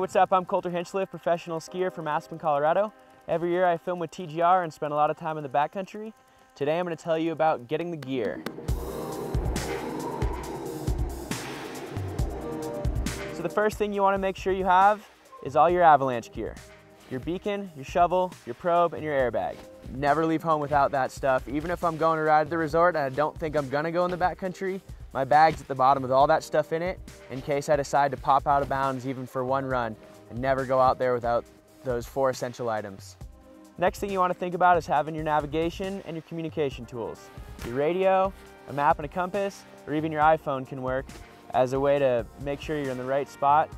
what's up? I'm Colter Hinchliffe, professional skier from Aspen, Colorado. Every year I film with TGR and spend a lot of time in the backcountry. Today I'm going to tell you about getting the gear. So the first thing you want to make sure you have is all your avalanche gear. Your beacon, your shovel, your probe, and your airbag. Never leave home without that stuff. Even if I'm going to ride the resort and I don't think I'm gonna go in the backcountry, my bag's at the bottom with all that stuff in it in case I decide to pop out of bounds even for one run and never go out there without those four essential items. Next thing you want to think about is having your navigation and your communication tools. Your radio, a map and a compass, or even your iPhone can work as a way to make sure you're in the right spot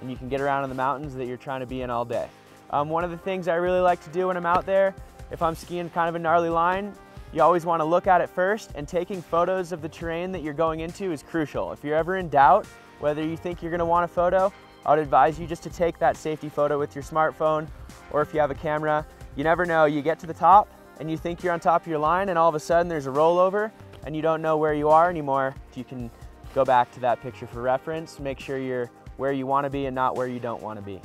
and you can get around in the mountains that you're trying to be in all day. Um, one of the things I really like to do when I'm out there, if I'm skiing kind of a gnarly line, you always want to look at it first and taking photos of the terrain that you're going into is crucial. If you're ever in doubt whether you think you're going to want a photo, I would advise you just to take that safety photo with your smartphone or if you have a camera. You never know, you get to the top and you think you're on top of your line and all of a sudden there's a rollover and you don't know where you are anymore. You can go back to that picture for reference, make sure you're where you want to be and not where you don't want to be.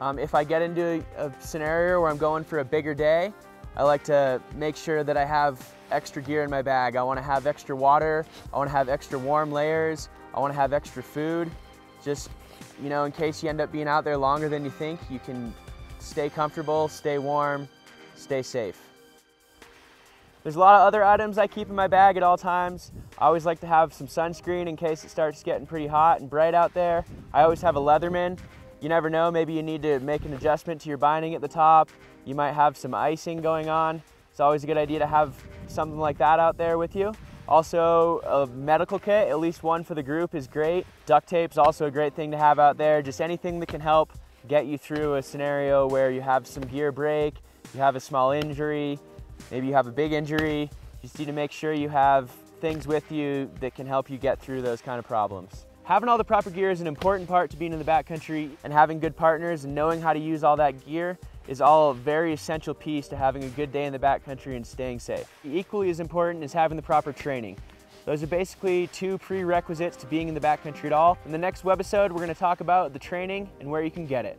Um, if I get into a scenario where I'm going for a bigger day, I like to make sure that I have extra gear in my bag. I want to have extra water, I want to have extra warm layers, I want to have extra food. Just, you know, in case you end up being out there longer than you think, you can stay comfortable, stay warm, stay safe. There's a lot of other items I keep in my bag at all times. I always like to have some sunscreen in case it starts getting pretty hot and bright out there. I always have a Leatherman. You never know, maybe you need to make an adjustment to your binding at the top. You might have some icing going on. It's always a good idea to have something like that out there with you. Also, a medical kit, at least one for the group is great. Duct tape is also a great thing to have out there. Just anything that can help get you through a scenario where you have some gear break, you have a small injury, maybe you have a big injury. You just need to make sure you have things with you that can help you get through those kind of problems. Having all the proper gear is an important part to being in the backcountry and having good partners and knowing how to use all that gear is all a very essential piece to having a good day in the backcountry and staying safe. Equally as important is having the proper training. Those are basically two prerequisites to being in the backcountry at all. In the next webisode, we're gonna talk about the training and where you can get it.